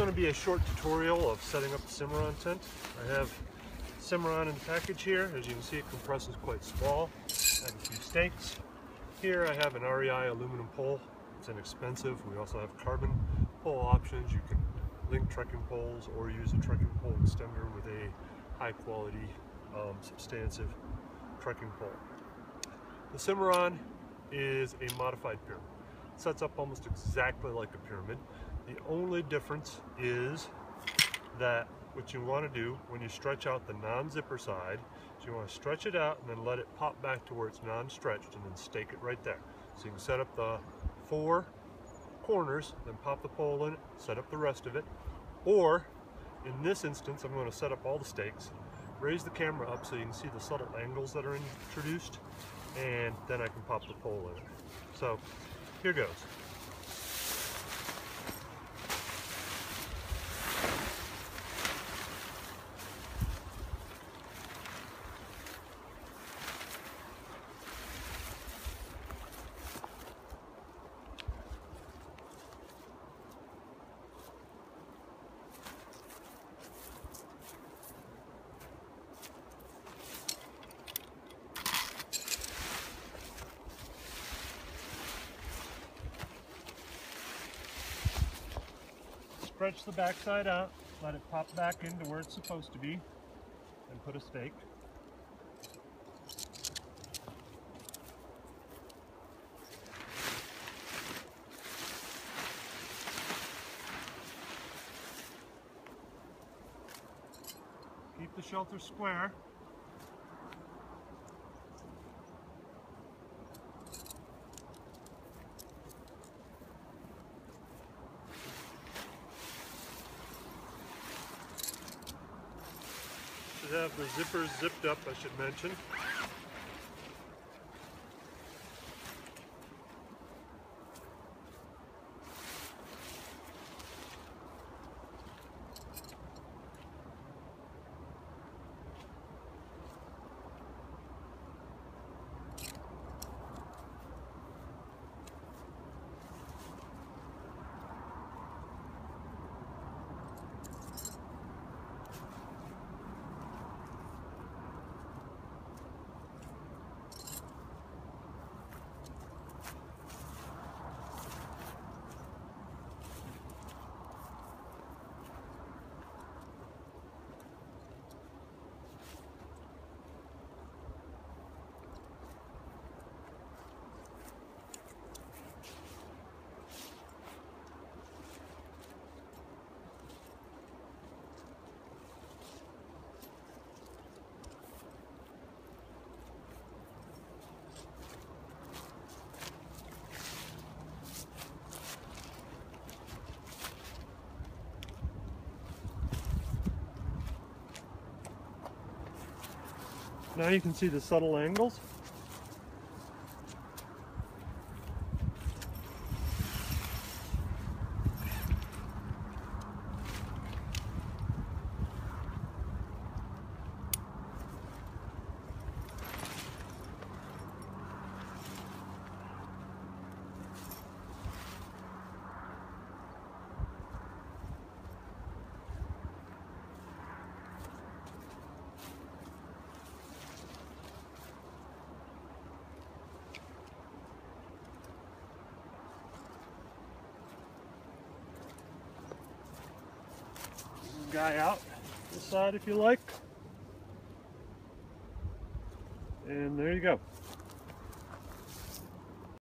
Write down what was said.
going to be a short tutorial of setting up the Cimarron tent. I have Cimarron in the package here. As you can see, it compresses quite small. I have a few stakes. Here I have an REI aluminum pole. It's inexpensive. We also have carbon pole options. You can link trekking poles or use a trekking pole extender with a high quality, um, substantive trekking pole. The Cimarron is a modified pyramid. It sets up almost exactly like a pyramid. The only difference is that what you want to do when you stretch out the non-zipper side is you want to stretch it out and then let it pop back to where it's non-stretched and then stake it right there. So you can set up the four corners, then pop the pole in set up the rest of it. Or, in this instance, I'm going to set up all the stakes, raise the camera up so you can see the subtle angles that are introduced, and then I can pop the pole in. So, here goes. Stretch the backside out, let it pop back into where it's supposed to be, and put a stake. Keep the shelter square. Have the zippers zipped up, I should mention. Now you can see the subtle angles. Guy out this side if you like. And there you go.